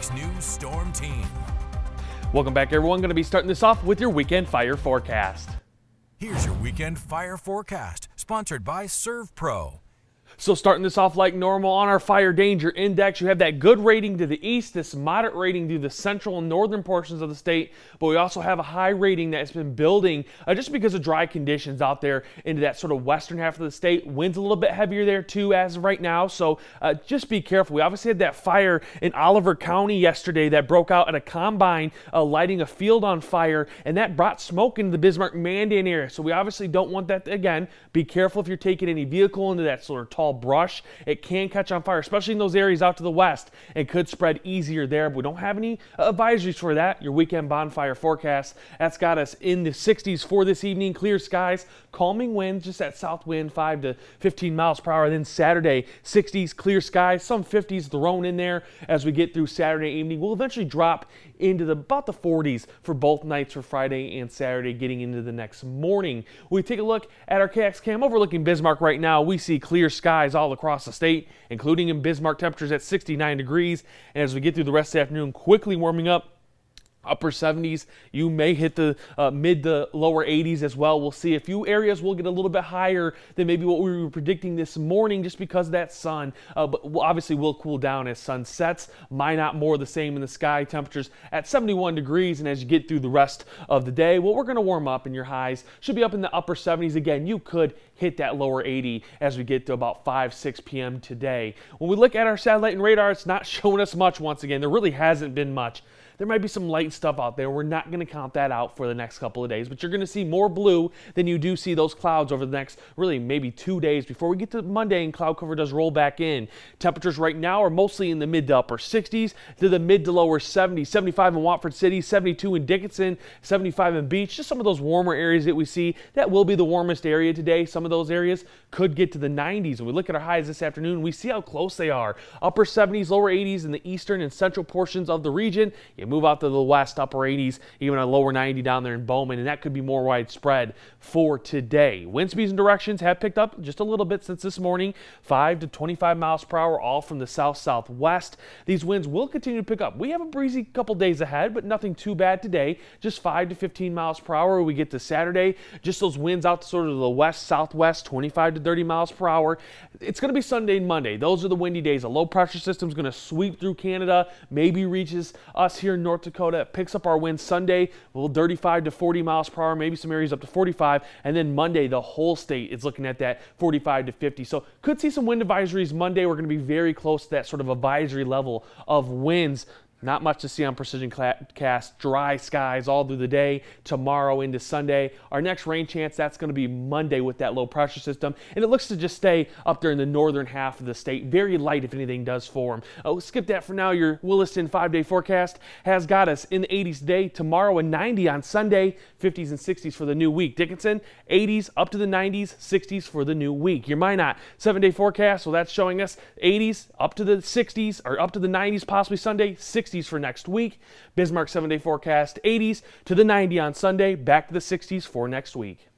KX News Storm Team. Welcome back, everyone. Going to be starting this off with your weekend fire forecast. Here's your weekend fire forecast, sponsored by ServPro. So starting this off like normal on our fire danger index, you have that good rating to the east, this moderate rating to the central and northern portions of the state, but we also have a high rating that's been building uh, just because of dry conditions out there into that sort of western half of the state. Winds a little bit heavier there too as of right now, so uh, just be careful. We obviously had that fire in Oliver County yesterday that broke out at a combine uh, lighting a field on fire, and that brought smoke into the Bismarck Mandan area. So we obviously don't want that again. Be careful if you're taking any vehicle into that sort of tall brush. It can catch on fire, especially in those areas out to the west. It could spread easier there, but we don't have any uh, advisories for that. Your weekend bonfire forecast, that's got us in the 60s for this evening. Clear skies, calming winds, just that south wind 5 to 15 miles per hour. Then Saturday, 60s, clear skies, some 50s thrown in there as we get through Saturday evening. We'll eventually drop into the, about the 40s for both nights for Friday and Saturday, getting into the next morning. We take a look at our KX cam overlooking Bismarck right now. We see clear skies all across the state, including in Bismarck temperatures at 69 degrees. And as we get through the rest of the afternoon, quickly warming up upper 70s. You may hit the uh, mid to lower 80s as well. We'll see a few areas will get a little bit higher than maybe what we were predicting this morning just because of that sun. Uh, but obviously will cool down as sun sets. Might not more the same in the sky. Temperatures at 71 degrees. And as you get through the rest of the day, well, we're going to warm up and your highs should be up in the upper 70s. Again, you could hit that lower 80 as we get to about 5, 6 p.m. today. When we look at our satellite and radar, it's not showing us much once again. There really hasn't been much. There might be some light stuff out there. We're not going to count that out for the next couple of days, but you're going to see more blue than you do see those clouds over the next really maybe two days before we get to Monday and cloud cover does roll back in. Temperatures right now are mostly in the mid to upper 60s to the mid to lower 70s. 75 in Watford City, 72 in Dickinson, 75 in Beach. Just some of those warmer areas that we see. That will be the warmest area today. Some of those areas could get to the 90s. When we look at our highs this afternoon, we see how close they are. Upper 70s, lower 80s in the eastern and central portions of the region. You move out to the west, upper 80s, even a lower 90 down there in Bowman, and that could be more widespread for today. Wind speeds and directions have picked up just a little bit since this morning, 5 to 25 miles per hour, all from the south southwest. These winds will continue to pick up. We have a breezy couple days ahead, but nothing too bad today. Just 5 to 15 miles per hour. We get to Saturday, just those winds out to sort of the west southwest, 25 to 30 miles per hour. It's going to be Sunday and Monday. Those are the windy days. A low pressure system is going to sweep through Canada, maybe reaches us here in North Dakota. It picks up our winds Sunday, a little 35 to 40 miles per hour, maybe some areas up to 45. And then Monday, the whole state is looking at that 45 to 50. So could see some wind advisories Monday. We're going to be very close to that sort of advisory level of winds not much to see on Precision Cast. Dry skies all through the day, tomorrow into Sunday. Our next rain chance, that's going to be Monday with that low pressure system. And it looks to just stay up there in the northern half of the state. Very light if anything does form. Oh, skip that for now. Your Williston five day forecast has got us in the 80s today, tomorrow and 90 on Sunday, 50s and 60s for the new week. Dickinson, 80s up to the 90s, 60s for the new week. Your Minot seven day forecast, well, that's showing us 80s up to the 60s or up to the 90s, possibly Sunday, 60s 60s for next week. Bismarck seven day forecast 80s to the 90 on Sunday, back to the 60s for next week.